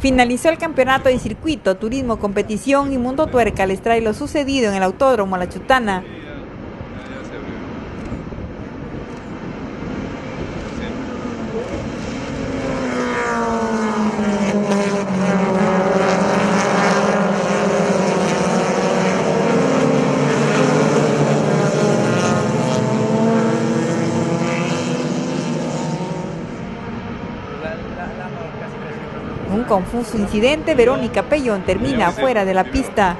Finalizó el campeonato de circuito, turismo, competición y Mundo Tuerca les trae lo sucedido en el Autódromo La Chutana. Confuso incidente, Verónica Pellón termina fuera de la pista.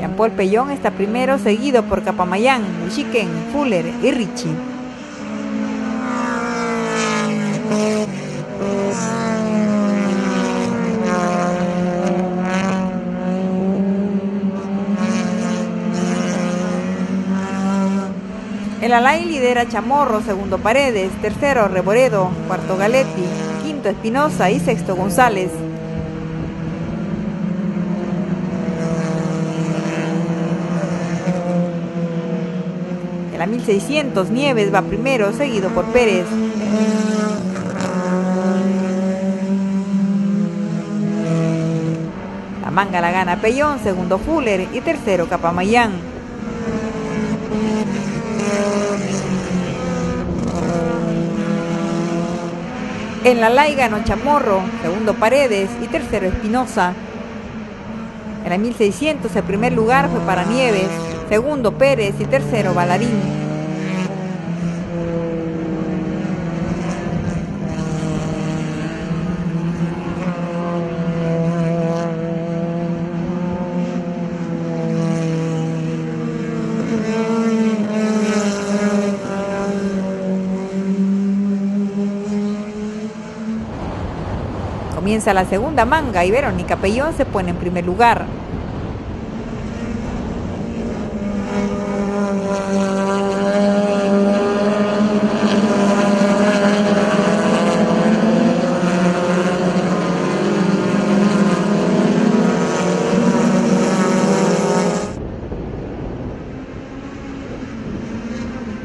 Jean-Paul Pellón está primero, seguido por Capamayán, Chiquen, Fuller y Richie. Alay lidera Chamorro, segundo Paredes, tercero Reboredo, cuarto Galetti, quinto Espinosa y sexto González. En la 1600 Nieves va primero, seguido por Pérez. La manga la gana Pellón, segundo Fuller y tercero Capamayán. En la Lai ganó Chamorro, segundo Paredes y tercero Espinosa. En la 1600 el primer lugar fue para Nieves, segundo Pérez y tercero Balarín. Comienza la segunda manga y Verónica Pellón se pone en primer lugar.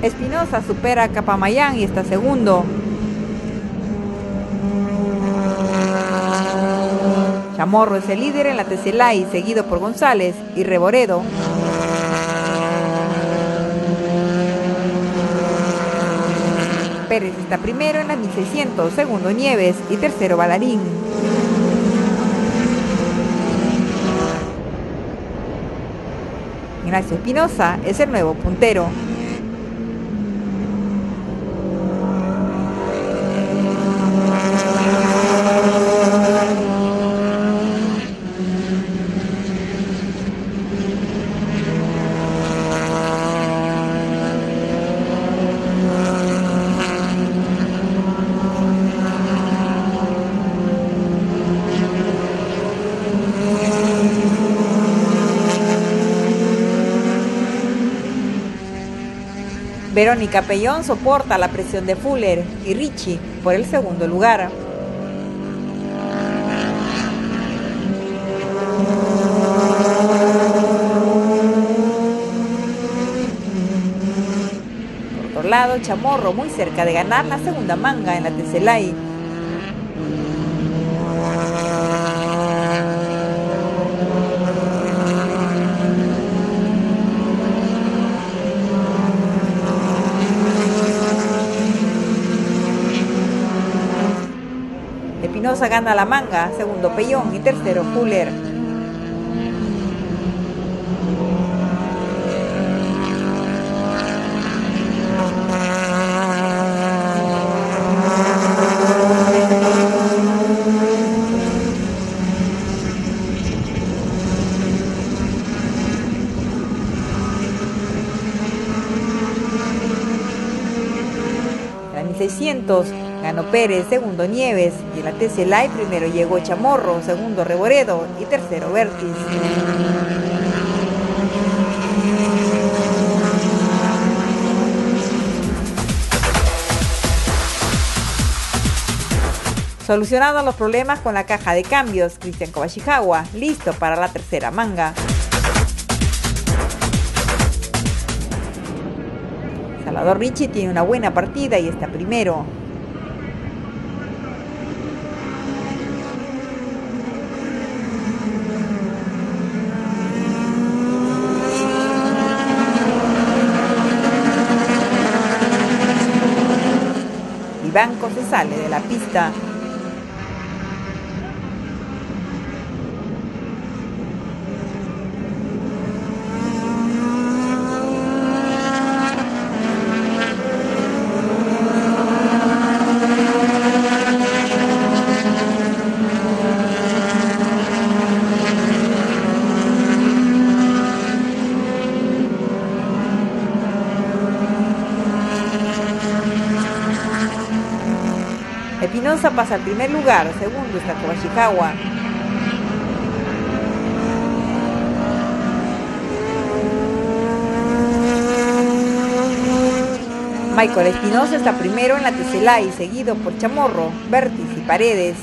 Espinosa supera a Capamayán y está segundo. Chamorro es el líder en la Teselay, seguido por González y Reboredo. Pérez está primero en la 1600, segundo Nieves y tercero Balarín. Ignacio Espinosa es el nuevo puntero. Verónica Pellón soporta la presión de Fuller y Richie por el segundo lugar. Por otro lado, Chamorro muy cerca de ganar la segunda manga en la Teselay. Espinosa gana la manga, segundo Pellón y tercero Fuller. La 1600 ganó Pérez, segundo Nieves y en la TC Live primero llegó Chamorro, segundo Reboredo y tercero Vertis. Solucionados los problemas con la caja de cambios, Cristian Kobayashi listo para la tercera manga. Salvador Ricci tiene una buena partida y está primero. Banco se sale de la pista. Espinosa pasa al primer lugar, segundo está Kobashikawa. Michael Espinosa está primero en la y seguido por Chamorro, Vértiz y Paredes.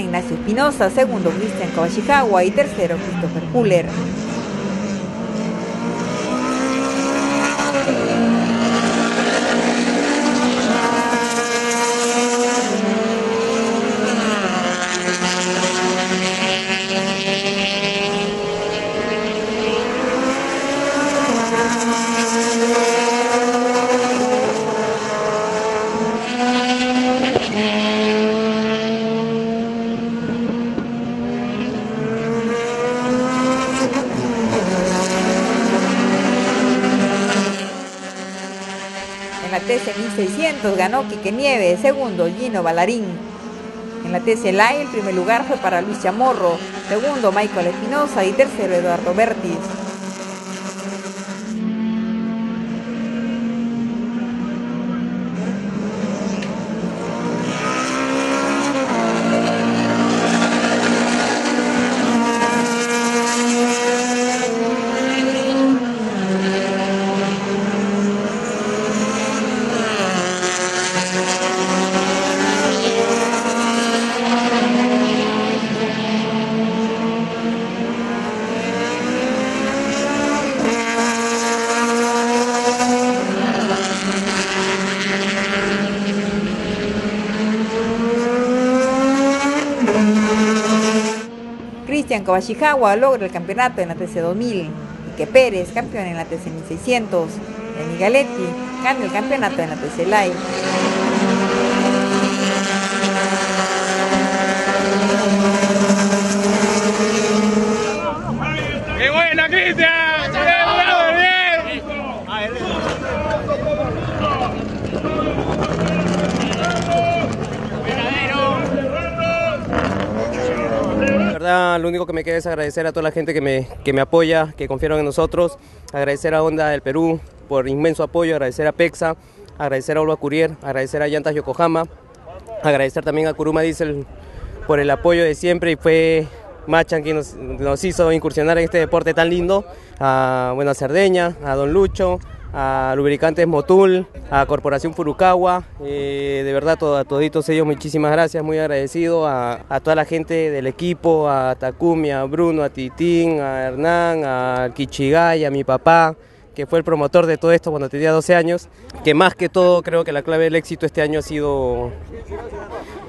Ignacio Espinosa, segundo Cristian Kawashikawa y tercero Christopher Huller. 600 ganó Quique Nieves, segundo Gino Balarín En la TCLA el primer lugar fue para Luis Chamorro, segundo Michael Espinosa y tercero Eduardo Bertis. Cristian logra el campeonato en la TC 2000 y Pérez, campeón en la TC 1600. y Galetti gana el campeonato en la TC Live. ¡Qué buena, Cristian! Lo único que me queda es agradecer a toda la gente que me, que me apoya, que confiaron en nosotros, agradecer a Honda del Perú por inmenso apoyo, agradecer a PEXA, agradecer a Olva Courier, agradecer a Llantas Yokohama, agradecer también a Kuruma Diesel por el apoyo de siempre y fue Machan quien nos, hizo incursionar en este deporte tan lindo, a, bueno, a Cerdeña, a Don Lucho, a Lubricantes Motul, a Corporación Furukawa, eh, de verdad a toditos ellos muchísimas gracias, muy agradecido a, toda la gente del equipo, a Takumi, a Bruno, a Titín, a Hernán, a Kichigay, a mi papá, que fue el promotor de todo esto cuando tenía 12 años, que más que todo creo que la clave del éxito este año ha sido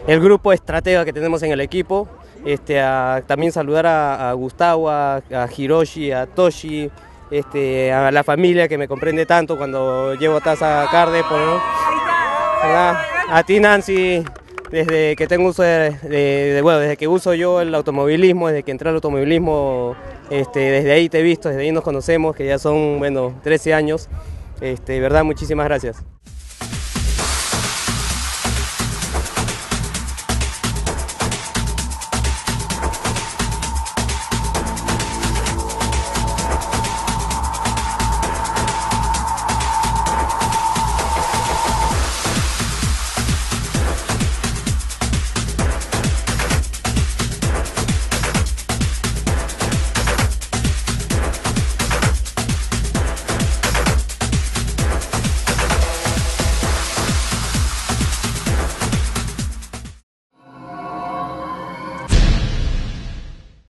el grupo estratega que tenemos en el equipo, este, también saludar a, Gustavo, a Hiroshi, a Toshi, este, a la familia que me comprende tanto cuando llevo taza carde, por, a ti Nancy, desde que tengo uso de, bueno, desde que uso yo el automovilismo, desde que entré al automovilismo, este, desde ahí te he visto, desde ahí nos conocemos, que ya son, bueno, 13 años, este, verdad, muchísimas gracias.